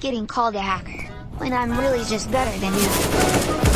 getting called a hacker, when I'm really just better than you.